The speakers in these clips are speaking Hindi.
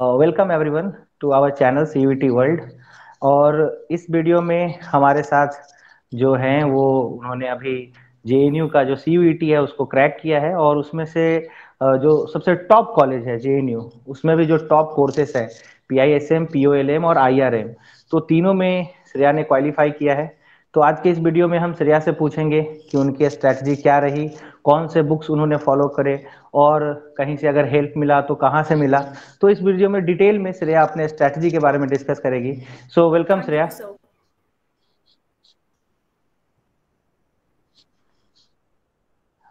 Welcome everyone to our channel CVT world और इस वीडियो में हमारे साथ जो हैं, वो उन्होंने अभी जेएनयू का जो सीयूईटी है, उसको क्रैक किया है और उसमें से जो सबसे टॉप कॉलेज है जेएनयू उसमें भी जो टॉप कोर्सेस है P I S M P O L M और आई आर एम तो तीनों में श्रेया ने क्वालिफाई किया है। तो आज के इस वीडियो में हम श्रेया से पूछेंगे कि उनकी स्ट्रैटेजी क्या रही कौन से बुक्स उन्होंने फॉलो करे और कहीं से अगर हेल्प मिला तो कहाँ से मिला। तो इस वीडियो में डिटेल में श्रेया अपने स्ट्रैटेजी के बारे में डिस्कस करेगी। So welcome Shreya.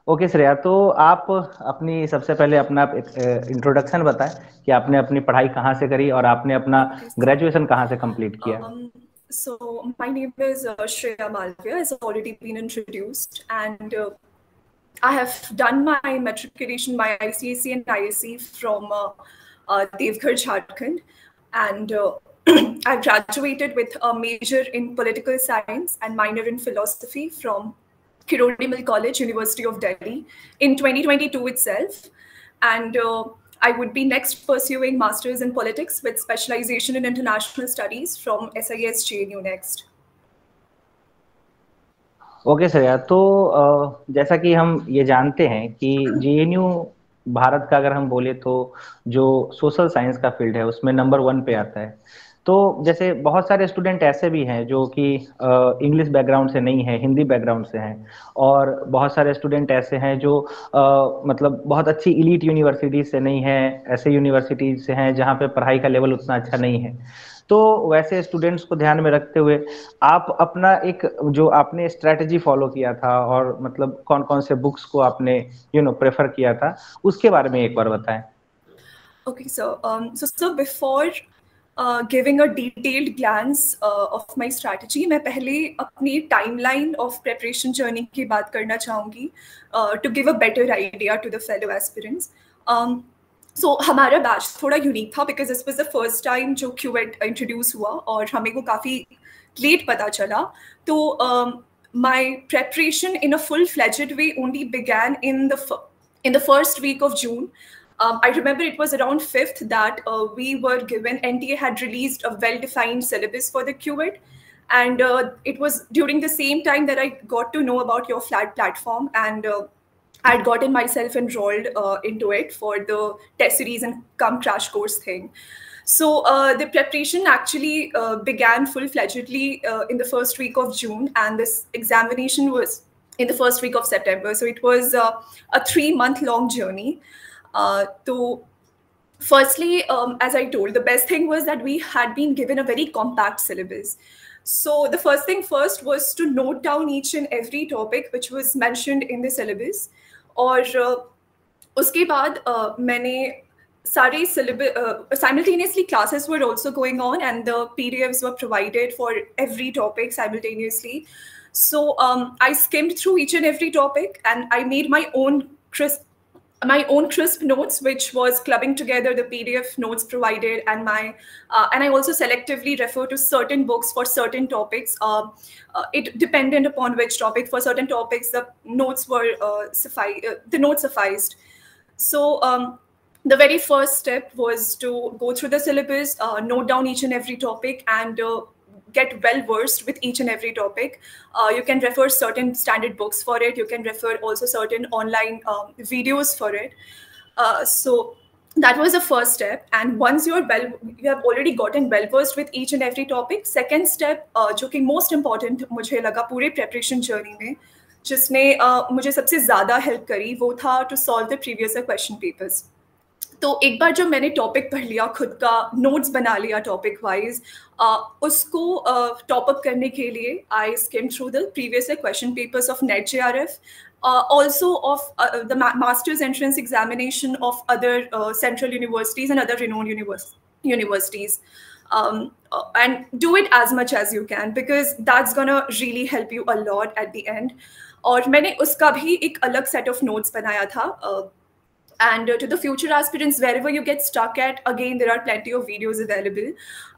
Okay Shreya तो आप अपनी सबसे पहले अपना इंट्रोडक्शन बताएँ कि आपने अपनी पढ़ाई कहाँ से करी और आपने अपना ग्रेजुएशन कहाँ से कंप्लीट किया। um, So my name is uh, Shreya Malvia, has already been introduced, and uh, I have done my matriculation by ICSE and ISC from uh, uh, Devghar, Jharkhand, and uh, I graduated with a major in political science and minor in philosophy from Kirodi College, University of Delhi, in 2022 itself, and uh, I would be next pursuing Masters in Politics with specialization in International Studies from SIS JNU next. Okay okay, sir तो जैसा कि हम ये जानते हैं कि जे भारत का अगर हम बोले तो जो सोशल साइंस का फ़ील्ड है उसमें नंबर वन पे आता है तो जैसे बहुत सारे स्टूडेंट ऐसे भी हैं जो कि इंग्लिश बैकग्राउंड से नहीं है हिंदी बैकग्राउंड से हैं और बहुत सारे स्टूडेंट ऐसे हैं जो आ, मतलब बहुत अच्छी इलीट यूनिवर्सिटीज से नहीं है ऐसे यूनिवर्सिटीज से हैं जहाँ पे पढ़ाई का लेवल उतना अच्छा नहीं है। तो वैसे स्टूडेंट्स को ध्यान में रखते हुए आप अपना एक जो आपने स्ट्रेटजी फॉलो किया था और मतलब कौन कौन से बुक्स को आपने यू नो प्रेफर किया था उसके बारे में एक बार बताएँ। Okay, so um, so before giving a detailed glance of my strategy मैं पहले अपनी टाइमलाइन ऑफ़ प्रेपरेशन जर्नी की बात करना चाहूँगी to give a better idea to the fellow aspirants so हमारा बैच थोड़ा यूनिक था because this was the first time जो क्यू एड इंट्रोड्यूस हुआ और हमें वो काफ़ी लेट पता चला। तो my preparation in a full fledged way only began in the in the first week of June Um, I remember it was around fifth that uh, we were given, NTA had released a well-defined syllabus for the QIT. And uh, it was during the same time that I got to know about your flat platform and uh, I'd gotten myself enrolled uh, into it for the test series and come crash course thing. So uh, the preparation actually uh, began full-fledgedly in the first week of June and this examination was in the first week of September. So it was a three-month long journey. Uh, to firstly, um, as I told, the best thing was that we had been given a very compact syllabus. So the first thing first was to note down each and every topic which was mentioned in the syllabus. और uh, उसके बाद uh, मैंने सारे syllabus uh, simultaneously classes were also going on and the PDFs were provided for every topic simultaneously. So um, I skimmed through each and every topic and I made my own crisp my own crisp notes which was clubbing together the pdf notes provided and my uh, and i also selectively refer to certain books for certain topics. Uh, uh, it depended upon which topic. For certain topics the notes were uh, suffice uh, the notes sufficed. So um, the very first step was to go through the syllabus uh, note down each and every topic and get well versed with each and every topic. Uh, you can refer certain standard books for it. You can refer also certain online um, videos for it. Uh, so that was the first step. And once you're well, you have already gotten well versed with each and every topic. Second step, uh, जो कि most important मुझे लगा पूरे preparation journey में, जिसने uh, मुझे सबसे ज़्यादा help करी वो था to solve the previous question papers. तो एक बार जब मैंने टॉपिक पढ़ लिया खुद का नोट्स बना लिया टॉपिक वाइज उसको टॉप अप करने के लिए I skim through the previous question papers of NET J R F also of the masters entrance examination of other central universities and other renowned universities and uh, and do it as much as you can because that's gonna really help you a lot at the end. Or many uska bhi ek alag set of notes banaya and uh, to the future aspirants wherever you get stuck at again there are plenty of videos available.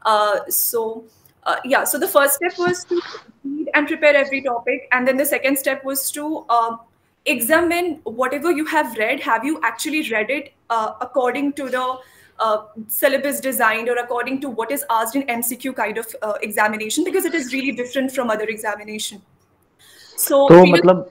Uh, so uh, yeah so the first step was to read and prepare every topic. And then the second step was to um, examine whatever you have read. Have you actually read it uh, according to the uh, syllabus designed or according to what is asked in mcq kind of uh, examination? Because it is really different from other examination. So, so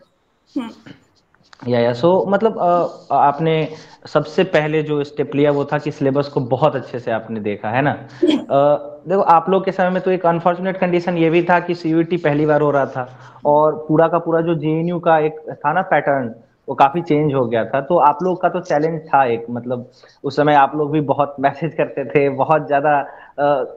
या या सो मतलब आ, आपने सबसे पहले जो स्टेप लिया वो था कि सिलेबस को बहुत अच्छे से आपने देखा है ना? आ, देखो आप लोग के समय में तो एक अनफॉर्चुनेट कंडीशन ये भी था कि सीयूटी पहली बार हो रहा था और पूरा का पूरा जो जेएनयू का एक था ना पैटर्न वो काफ़ी चेंज हो गया था। तो आप लोग का तो चैलेंज था एक मतलब उस समय आप लोग भी बहुत मैसेज करते थे बहुत ज़्यादा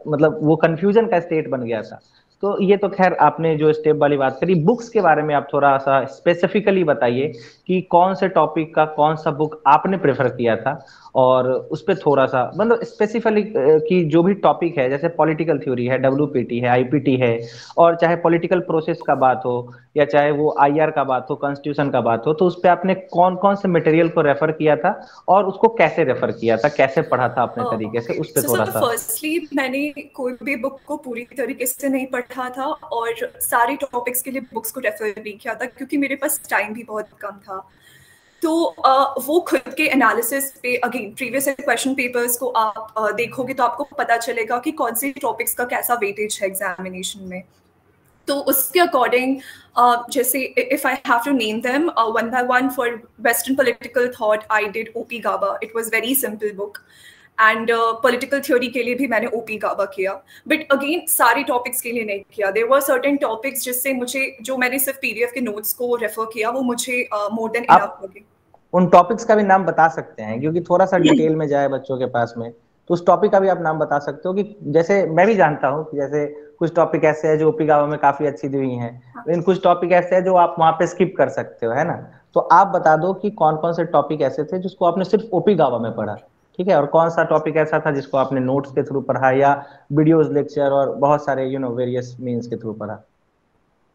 मतलब वो कंफ्यूजन का स्टेट बन गया था। तो ये तो खैर आपने जो स्टेप वाली बात करी बुक्स के बारे में आप थोड़ा सा स्पेसिफिकली बताइए कि कौन से टॉपिक का कौन सा बुक आपने प्रेफर किया था और उस पर थोड़ा सा मतलब स्पेसिफिकली कि जो भी टॉपिक है जैसे पॉलिटिकल थ्योरी है डब्ल्यू है आईपीटी है और चाहे पॉलिटिकल प्रोसेस का बात हो या चाहे वो आईआर का बात हो कॉन्स्टिट्यूशन का बात हो तो उस पर आपने कौन कौन से मटेरियल को रेफर किया था और उसको कैसे रेफर किया था कैसे पढ़ा था अपने तरीके से उस पर थोड़ा सा फर्स्टली मैंने कोई भी बुक को पूरी तरीके से नहीं पढ़ा था और सारे टॉपिक्स के लिए बुक्स को रेफर नहीं किया था क्योंकि मेरे पास टाइम भी बहुत कम था। तो uh, वो खुद के एनालिसिस पे अगेन प्रीवियस क्वेश्चन पेपर्स को आप uh, देखोगे तो आपको पता चलेगा कि कौन से टॉपिक्स का कैसा वेटेज है एग्जामिनेशन में। तो उसके अकॉर्डिंग जैसे if I have to name them one by one for western political thought I did O P Gaba it was very simple book and political theory के लिए भी मैंने ओपी गाबा किया। बट अगेन सारे टॉपिक्स के लिए नहीं किया। देर वर सर्टेन टॉपिक्स जिससे मुझे जो मैंने सिर्फ़ पीडीएफ के नोट्स को रेफर किया वो मुझे मोर देन इनफ लगे। उन टॉपिक्स का भी नाम बता सकते हैं क्योंकि थोड़ा सा डिटेल में जाए बच्चों के पास में तो उस टॉपिक का भी आप नाम बता सकते हो कि जैसे मैं भी जानता हूँ कि जैसे कुछ टॉपिक ऐसे है जो ओपी गावा में काफ़ी अच्छी दी हुई है हाँ। लेकिन कुछ टॉपिक ऐसे है जो आप वहाँ पे स्किप कर सकते हो है ना? तो आप बता दो कि कौन कौन से टॉपिक ऐसे थे जिसको आपने सिर्फ़ ओपी गावा में पढ़ा। ठीक है? और कौन सा टॉपिक ऐसा था जिसको आपने नोट्स के थ्रू पढ़ा या वीडियोस लेक्चर और बहुत सारे यू नो वेरियस मीन्स के थ्रू पढ़ा?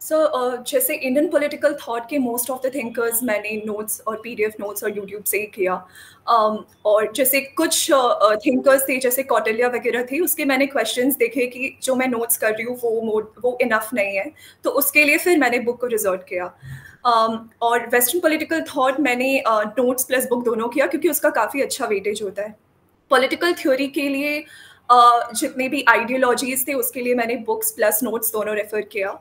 सो so, uh, जैसे इंडियन पॉलिटिकल थॉट के मोस्ट ऑफ़ द थिंकर्स मैंने नोट्स और पीडीएफ नोट्स और यूट्यूब से ही किया। Um, और जैसे कुछ थिंकर्स uh, थे जैसे कौटिल्या वगैरह थे उसके मैंने क्वेश्चंस देखे कि जो मैं नोट्स कर रही हूँ वो मोड वो इनफ नहीं है। तो उसके लिए फिर मैंने बुक को रिजॉर्ट किया। Um, और वेस्टर्न पॉलिटिकल थॉट मैंने नोट्स प्लस बुक दोनों किया क्योंकि उसका काफ़ी अच्छा वेटेज होता है। पॉलिटिकल थ्योरी के लिए uh, जितने भी आइडियोलॉजीज थे उसके लिए मैंने बुक्स प्लस नोट्स दोनों रेफर किया।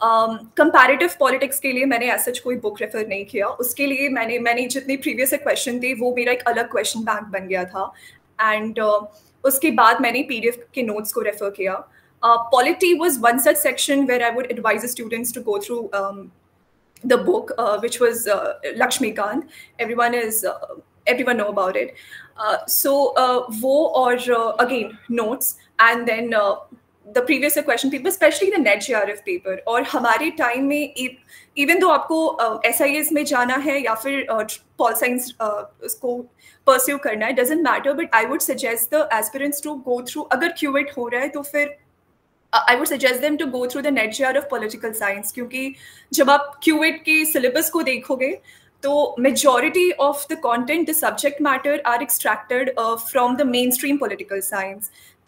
कंपैरेटिव um, पॉलिटिक्स के लिए मैंने ऐसा कोई बुक रेफर नहीं किया उसके लिए मैंने मैंने जितने प्रीवियस क्वेश्चन थे वो मेरा एक अलग क्वेश्चन बैंक बन गया था एंड uh, उसके बाद मैंने पीडीएफ के नोट्स को रेफर किया polity was one such section where I would advise students to go through uh, Lakshmikant. Everyone is uh, everyone know about it. Uh, so uh, wo or uh, again notes and then uh, the previous question paper specially the NET J paper और हमारे टाइम में इवन दो आपको एस आई एस में जाना है या फिर पॉल साइंस उसको परस्यू करना है doesn't matter but I would suggest the aspirants to go through अगर क्यूएट हो रहा है तो फिर I would suggest them to go through the NET J of political science क्योंकि जब आप क्यूएट के सिलेबस को देखोगे तो majority of the content the subject matter are extracted from the main stream political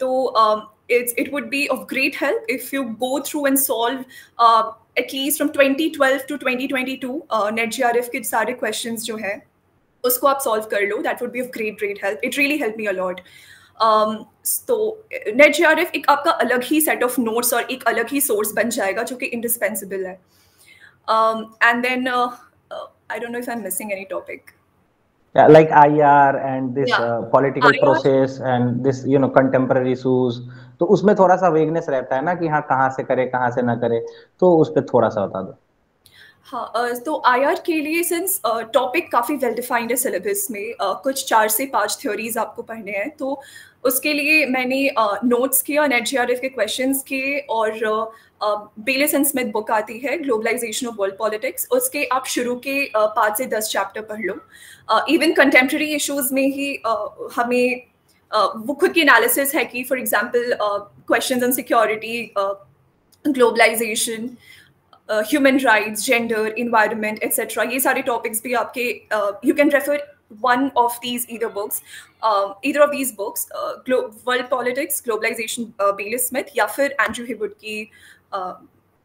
science तो it's, it would be of great help if you go through and solve uh, at least from 2012 to 2022 uh, net grf के सारे questions जो हैं उसको आप solve कर लो that would be of great great help it really helped me a lot um, तो नेट जी एक आपका अलग ही सेट ऑफ नोट्स और एक अलग ही सोर्स बन जाएगा जो कि इंडिस्पेंसिबल है and then I don't know if I am missing any topic Yeah, like IR and this yeah. uh, political IR. process and this you know contemporary issues तो उसमें थोड़ा सा वेगनेस रहता है ना कि हाँ कहाँ से करे कहाँ से ना करे तो उस पर थोड़ा सा बता दो हाँ तो आई आर के लिए सिंस टॉपिक काफ़ी वेल डिफाइंड है सिलेबस में कुछ चार से पाँच थ्योरीज आपको पढ़ने हैं तो उसके लिए मैंने नोट्स किए और जी के क्वेश्चन किए और बेलिस एंड स्मिथ बुक आती है ग्लोबलाइजेशन ऑफ़ वर्ल्ड पॉलिटिक्स उसके आप शुरू के पाँच से दस चैप्टर पढ़ लो। इवन कंटेम्प्रेरी इशूज़ में ही हमें वो खुद की एनालिसिस है कि for example questions on security globalisation human rights gender environment etcetera ये सारे टॉपिक्स भी आपके you can refer one of these either books, um, either of these books, uh, Glo- World Globalization, uh, या फिर Andrew Hibbard की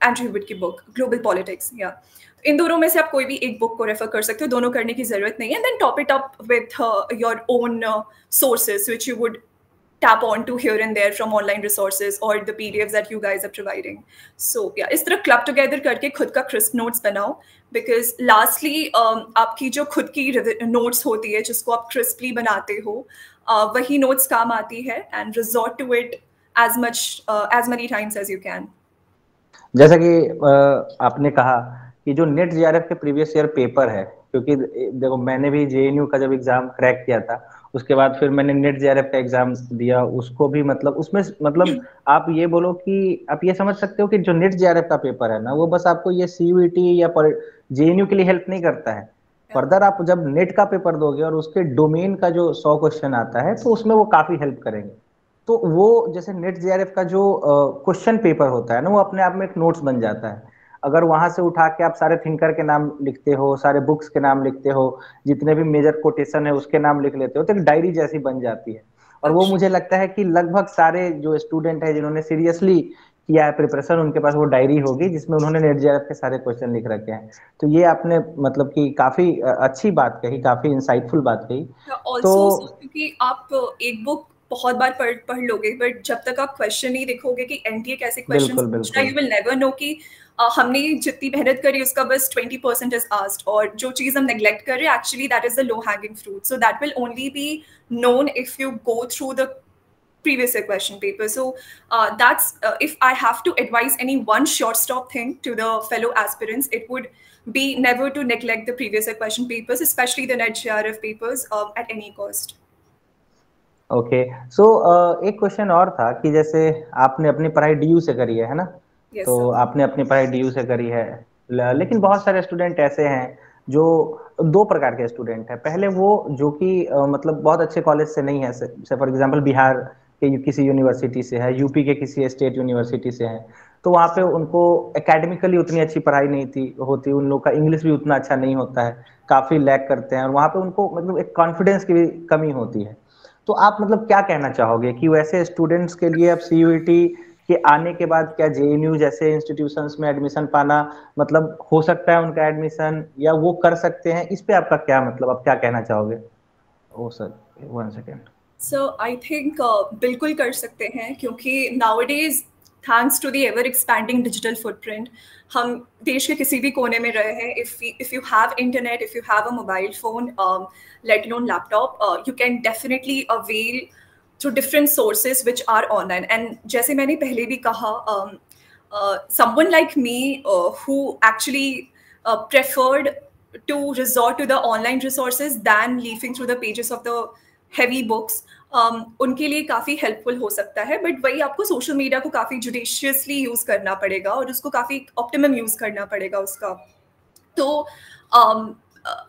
एंड्रू हिबर्ट की बुक ग्लोबल पॉलिटिक्स या इन दोनों में से आप कोई भी एक बुक को रेफर कर सकते हो दोनों करने की ज़रूरत नहीं है. Then top it up with your own sources which you would tap on to here and there from online resources or the PDFs that you guys are providing. So yeah, इस तरह club together करके खुद का crisp notes बनाओ because lastly um, आपकी जो खुद की notes होती है जिसको आप crisply बनाते हो uh, वही notes काम आती है and resort to it as much uh, as many times as you can. जैसा कि uh, आपने कहा कि जो नेट जीआरएफ के प्रीवियस ईयर पेपर है क्योंकि देखो मैंने भी जेएनयू का जब एग्ज़ाम क्रैक किया था उसके बाद फिर मैंने नेट जे का एग्ज़ाम दिया, उसको भी मतलब उसमें मतलब आप ये बोलो कि आप ये समझ सकते हो कि जो नेट जे का पेपर है ना, वो बस आपको ये सीयूटी या जेएनयू के लिए हेल्प नहीं करता है। फर्दर आप जब नेट का पेपर दोगे और उसके डोमेन का जो सौ क्वेश्चन आता है तो उसमें वो काफ़ी हेल्प करेंगे। तो वो जैसे नेट जेआरएफ का जो क्वेश्चन पेपर होता है ना, वो अपने आप में एक नोट्स बन जाता है। अगर वहाँ से उठा के आप सारे थिंकर के नाम लिखते हो सारे बुक्स के नाम लिखते हो जितने भी मेजर कोटेशन है उसके नाम लिख लेते हो तो एक डायरी जैसी बन जाती है। और वो मुझे लगता है कि लगभग सारे जो स्टूडेंट है जिन्होंने सीरियसली किया है प्रिपरेशन उनके पास वो डायरी होगी जिसमें उन्होंने नेट जे के सारे क्वेश्चन लिख रखे हैं। तो ये आपने मतलब कि काफ़ी अच्छी बात कही काफ़ी इंसाइटफुल बात कही। तो क्योंकि आप एक बुक बहुत बार पढ़ पढ़ लोगे बट जब तक आप क्वेश्चन ही लिखोगे कि एनडीए कैसे question you will never know कि Uh, हमने जितनी मेहनत करी उसका बस ट्वेंटी परसेंट इज़ आस्ट और जो चीज़ हम नेग्लेक्ट कर रहे हैं actually that is the low hanging fruit so that will only be known if you go through the previous question paper so that's if I have to advice any one short stop thing to the fellow aspirants it would be never to neglect the previous question papers specially the NET J R F papers at any cost okay okay. So so, uh, एक क्वेश्चन और था कि जैसे आपने अपनी पढ़ाई डी से करी है है ना? Yes, तो sir. आपने अपनी पढ़ाई डी से करी है। लेकिन बहुत सारे स्टूडेंट ऐसे हैं जो दो प्रकार के स्टूडेंट हैं। पहले वो जो कि uh, मतलब बहुत अच्छे कॉलेज से नहीं है। से फॉर एग्जांपल बिहार के किसी यूनिवर्सिटी से है यूपी के किसी स्टेट यूनिवर्सिटी से है। तो वहाँ पे उनको एकेडमिकली उतनी अच्छी पढ़ाई नहीं थी होती। उन लोग का इंग्लिश भी उतना अच्छा नहीं होता है। काफ़ी लैक करते हैं। और वहाँ पे उनको मतलब एक कॉन्फिडेंस की भी कमी होती है। तो आप मतलब क्या कहना चाहोगे कि वैसे स्टूडेंट्स के लिए अब सीयूईटी के आने के बाद क्या जेएनयू जैसे इंस्टीट्यूशंस में एडमिशन पाना मतलब हो सकता है उनका एडमिशन या वो कर सकते हैं? इस पे आपका क्या मतलब? आप क्या कहना चाहोगे? ओ sir one second so I think बिल्कुल कर सकते हैं क्योंकि nowadays thanks to the ever expanding digital footprint हम देश के किसी भी कोने में रहे हैं if if you have internet if you have a mobile phone let alone laptop you can definitely avail through different sources which are online and जैसे मैंने पहले भी कहा someone like me who actually preferred to resort to the online resources than leafing through the pages of the heavy books um, उनके लिए काफ़ी हेल्पफुल हो सकता है बट वही आपको सोशल मीडिया को काफ़ी जुडिशियसली यूज़ करना पड़ेगा और उसको काफ़ी ऑप्टिमम यूज़ करना पड़ेगा उसका। तो um,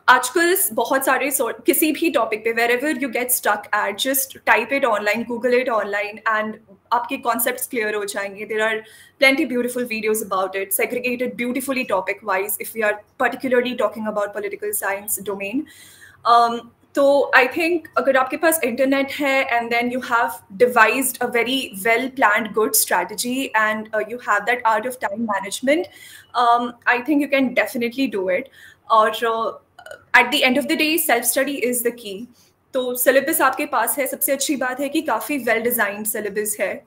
आजकल बहुत सारे किसी भी टॉपिक पे wherever you get stuck at just type it online Google it online and आपके कॉन्सेप्ट क्लियर हो जाएँगे। There are plenty beautiful videos about it segregated beautifully topic wise if you are particularly talking about political science um, तो आई थिंक अगर आपके पास इंटरनेट है and then you have devised a very well plan good strategy and you have that art of time management I think you can definitely do it और at the end of the day self study is the key तो सिलेबस आपके पास है सबसे अच्छी बात है कि काफ़ी वेल डिज़ाइन सिलेबस है।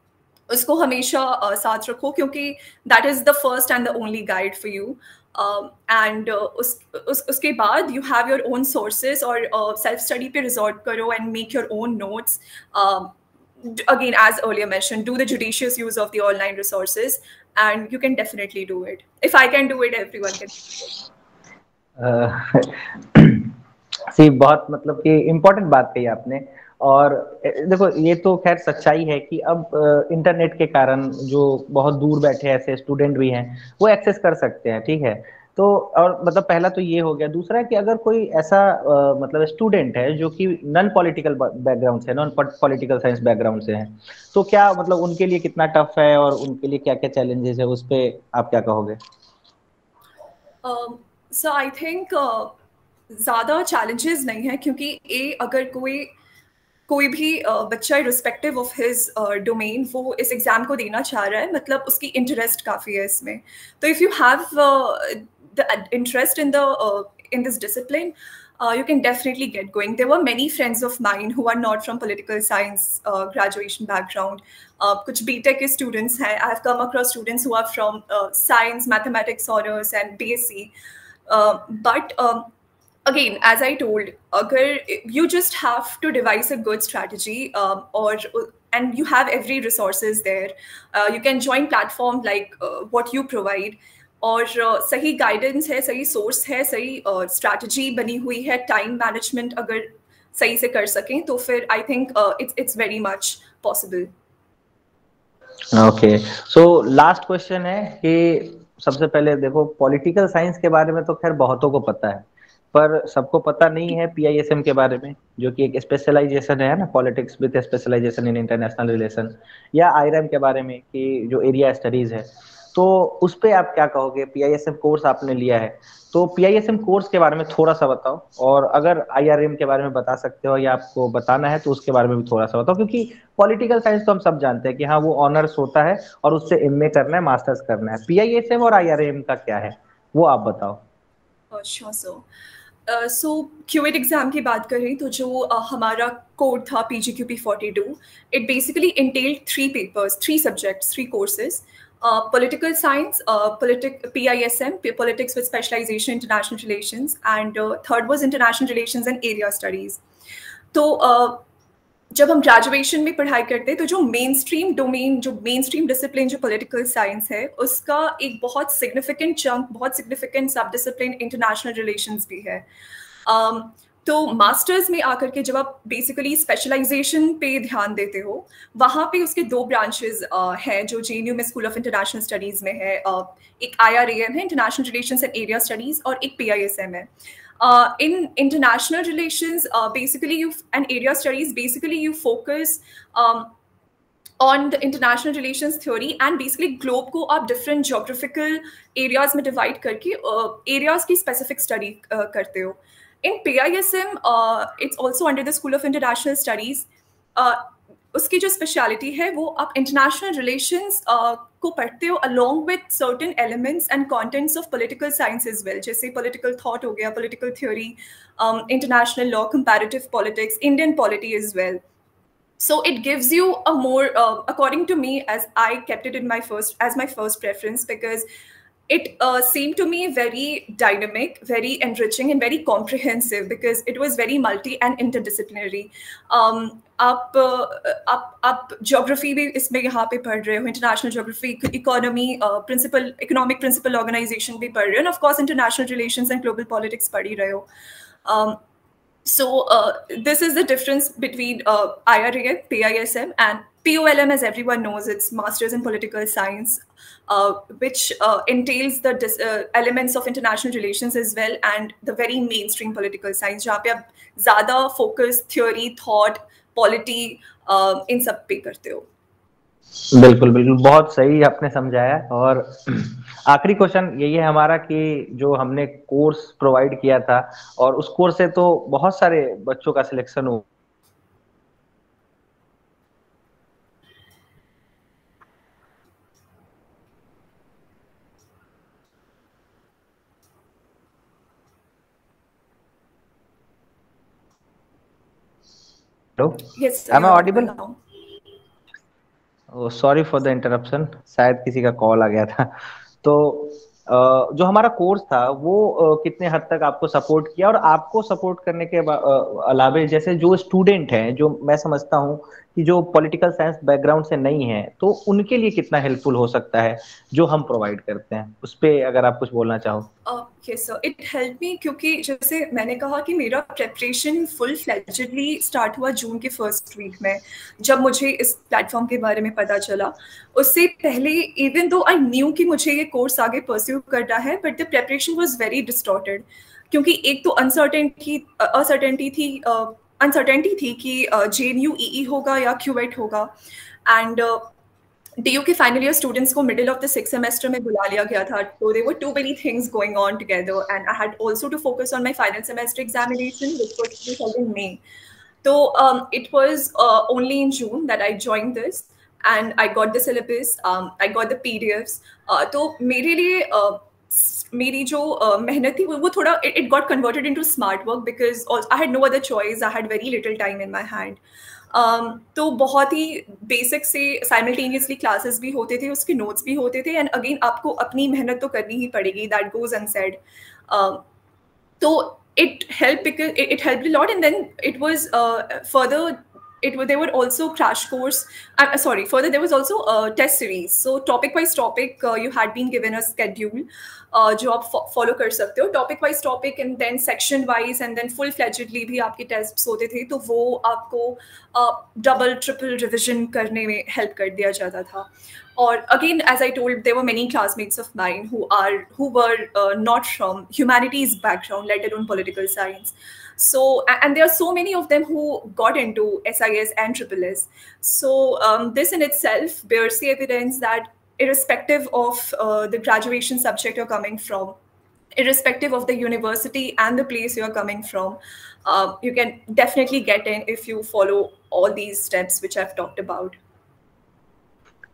उसको हमेशा uh, साथ रखो क्योंकि that is the first and the only guide for you and उस, उस उसके बाद you have your own sources और सेल्फ uh, स्टडी पे रिजॉर्ट करो and make your own notes again as earlier mentioned do the judicious use of the online resources and you can definitely do it if i can do it everyone can do it see बहुत मतलब कि इम्पोर्टेंट बात कही आपने और देखो ये तो खैर सच्चाई है कि अब इंटरनेट के कारण जो बहुत दूर बैठे ऐसे स्टूडेंट भी हैं वो एक्सेस कर सकते हैं ठीक है? तो और मतलब पहला तो ये हो गया। दूसरा कि अगर कोई ऐसा आ, मतलब स्टूडेंट है जो कि नॉन पॉलिटिकल बैकग्राउंड से नॉन पॉलिटिकल साइंस बैकग्राउंड से है तो क्या मतलब उनके लिए कितना टफ है और उनके लिए क्या क्या चैलेंजेस है उस पर आप क्या कहोगे? सो आई थिंक ज़्यादा चैलेंजेस नहीं है क्योंकि ए अगर कोई कोई भी बच्चा रिस्पेक्टिव ऑफ़ हिज डोमेन वो इस एग्ज़ाम को देना चाह रहा है मतलब उसकी इंटरेस्ट काफ़ी है इसमें तो if you have the interest in the in this discipline uh, you can definitely get going. There were many friends of mine who are not from political science uh, graduation background. Uh, kuch BTech students hai. I have come across students who are from uh, science, mathematics honors and BSc. Uh, but um, again as I told अगर you just have to devise a good strategy और and you have every resources there you can join platform like what you provide और सही गाइडेंस है सही सोर्स है सही स्ट्रैटेजी बनी हुई है टाइम मैनेजमेंट अगर सही से कर सकें तो फिर I think it's it's very much possible okay so last question है कि सबसे पहले देखो पॉलिटिकल साइंस के बारे में तो खैर बहुतों को पता है। पर सबको पता नहीं है पीआईएसएम के बारे में, जो कि एक स्पेशलाइजेशन है ना politics with specialization in international relation या आईरएम के बारे में कि जो एरिया स्टडीज़ है। तो उस पर आप क्या कहोगे? पीआईएसएम कोर्स आपने लिया है। तो पीआईएसएम कोर्स के बारे में थोड़ा सा बताओ, और अगर आईआरएम के बारे में बता सकते हो या आपको बताना है तो उसके बारे में भी थोड़ा सा बताओ, क्योंकि पॉलिटिकल साइंस तो हम सब जानते हैं कि हाँ वो ऑनर्स होता है और उससे एमए करना है मास्टर्स करना है। पीआईएसएम और आईआरएम का क्या है, वो आप बताओ। अच्छा सर सो क्यूएट एग्ज़ाम की बात करें तो जो हमारा कोर्ड था P G Q P forty two it basically entailed three papers three subject three courses political science politic P I S M politics with specialization international relation and third was international relation and area studies तो जब हम ग्रेजुएशन में पढ़ाई करते हैं तो जो मेन स्ट्रीम डोमेन जो मेन स्ट्रीम डिसिप्लिन जो पॉलिटिकल साइंस है उसका एक बहुत सिग्निफिकेंट चंक बहुत significant sub discipline international relations भी है। Um, तो मास्टर्स में आकर के जब आप बेसिकली स्पेशलाइजेशन पे ध्यान देते हो वहाँ पे उसके दो ब्रांचेस हैं जो जेएनयू में स्कूल ऑफ़ इंटरनेशनल स्टडीज़ में है एक आई है international relation and area studies और एक P I एस एम है in international relation basically you and area studies basically you focus on the international relations theory and basically globe को आप different geographical areas में divide करके uh, areas की specific study uh, करते हो in PISM, uh, it's also under the School of International Studies. Uh, उसकी जो स्पेशलिटी है वो आप इंटरनेशनल रिलेशंस uh, को पढ़ते हो along with certain elements and contents of political science as well जैसे पॉलिटिकल थॉट हो गया political theory international law comparative politics Indian polity as well so it gives more uh, according to me as i kept it in my first as my first preference because it uh, seemed to me very dynamic, very enriching, and very comprehensive because it was very multi and interdisciplinary. Um, आप आप आप ज्योग्राफी भी इसमें यहाँ पे पढ़ रहे हो international geography economy principle economic principle organisation भी पढ़ रहे हो of course international relations and global politics पढ़ ही रहे हो um, so uh, this is the difference between uh, IRAM, PISM, and POLM, as everyone knows, it's Masters in Political Science, uh, which uh, entails the uh, elements of international relations as well and the very mainstream political science, जहाँ पे आप ज़्यादा focus, theory, thought, polity uh, इन सब पे करते हो बिल्कुल बिल्कुल बहुत सही आपने समझाया और आखिरी क्वेश्चन यही है हमारा कि जो हमने कोर्स प्रोवाइड किया था और उस कोर्स से तो बहुत सारे बच्चों का सिलेक्शन हो hello yes am i audible? Sorry for the interruption शायद किसी का कॉल आ गया था। तो जो हमारा कोर्स था वो कितने हद तक आपको सपोर्ट किया? और आपको सपोर्ट करने के अलावे जैसे जो स्टूडेंट हैं जो मैं समझता हूँ कि जो पॉलिटिकल साइंस बैकग्राउंड से नहीं है तो उनके लिए कितना हेल्पफुल हो सकता है जो हम प्रोवाइड करते हैं? उस पर अगर आप कुछ बोलना चाहो। Yes sir it help me क्योंकि जैसे मैंने कहा कि मेरा प्रेपरेशन फुल फ्लेजडली स्टार्ट हुआ जून के फ़र्स्ट वीक में, जब मुझे इस प्लेटफॉर्म के बारे में पता चला। उससे पहले इवन दो आई न्यू कि मुझे ये कोर्स आगे परस्यू करना है but the preparation was very distorted क्योंकि एक तो अनसर्टेनिटी अनसर्टेनिटी थी अनसर्टेनिटी थी कि जे एन यू ई होगा या क्यूएट होगा। एंड डी यू के फाइनल ईयर स्टूडेंट्स को middle of the six semester में बुला लिया गया था। तो they were too many things going on together and I had also to focus on my final semester examination in May तो it was only in June that I join this and I got the syllabus I got the P D Fs तो मेरे लिए uh, मेरी जो मेहनत थी वो थोड़ा it got converted into smart work because I had no other choice I had very little time in my hand तो बहुत ही बेसिक से साइमल्टेनियसली क्लासेस भी होते थे उसके नोट्स भी होते थे एंड अगेन आपको अपनी मेहनत तो करनी ही पड़ेगी दैट गोज अनसेड तो it helped a lot and then it was uh, further it they were also crash course i'm uh, sorry further there was also a test series. So topic wise topic uh, you had been given a schedule uh, job fo follow kar sakte ho topic wise topic and then section wise and then full fledgedly bhi aapke tests hote the to wo aapko uh, double triple revision karne mein help kar diya jata tha or again as i told there were many classmates of mine who are who were uh, not from humanities background let alone political science so and there are so many of them who got into sis and triple s so um, this in itself bears the evidence that irrespective of uh, the graduation subject you're coming from, irrespective of the university and the place you're coming from, uh, you can definitely get in if you follow all these steps which I've talked about.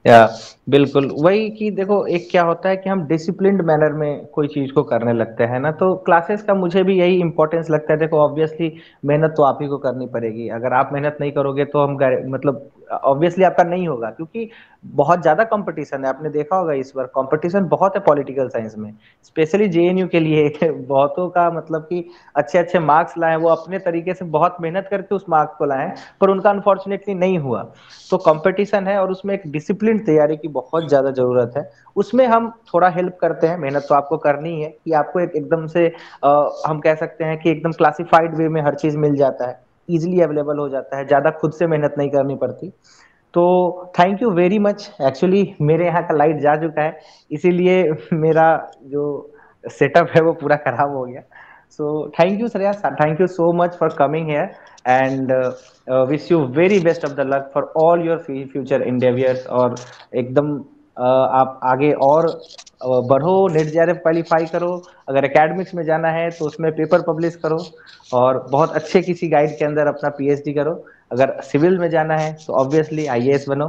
या, बिल्कुल। वही कि देखो, एक क्या होता है कि हम डिसिप्लिन मैनर में कोई चीज़ को करने लगते हैं ना तो क्लासेस का मुझे भी यही इंपॉर्टेंस लगता है। देखो ऑब्वियसली मेहनत तो आप ही को करनी पड़ेगी। अगर आप मेहनत नहीं करोगे तो हम मतलब ऑब्वियसली आपका नहीं होगा क्योंकि बहुत ज़्यादा कंपटीशन है। आपने देखा होगा इस बार कंपटीशन बहुत है पॉलिटिकल साइंस में। स्पेशली जेएनयू के लिए बहुतों का मतलब कि अच्छे अच्छे मार्क्स लाए वो अपने तरीके से बहुत मेहनत करके उस मार्क्स को लाए पर उनका अनफॉर्चुनेटली नहीं हुआ। तो कंपटीशन है और उसमें एक डिसिप्लिन तैयारी की बहुत ज़्यादा ज़रूरत है। उसमें हम थोड़ा हेल्प करते हैं। मेहनत तो आपको करनी है कि आपको एक एकदम से आ, हम कह सकते हैं कि एकदम क्लासिफाइड वे में हर चीज़ मिल जाता है। इजिली अवेलेबल हो जाता है, ज़्यादा खुद से मेहनत नहीं करनी पड़ती। तो thank you very much actually मेरे यहाँ का लाइट जा चुका है, इसीलिए मेरा जो सेटअप है वो पूरा खराब हो गया। So thank you Shreya thank you so much for coming here and wish you very best of the luck for all your future endeavours और एकदम आप आगे और बढ़ो नेट जे क्वालिफाई करो। अगर एकेडमिक्स में जाना है तो उसमें पेपर पब्लिश करो और बहुत अच्छे किसी गाइड के अंदर अपना पीएचडी करो। अगर सिविल में जाना है तो ऑब्वियसली आईएएस बनो।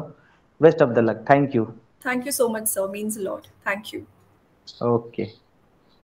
Best of the luck thank you thank you so much sir means a lot thank you okay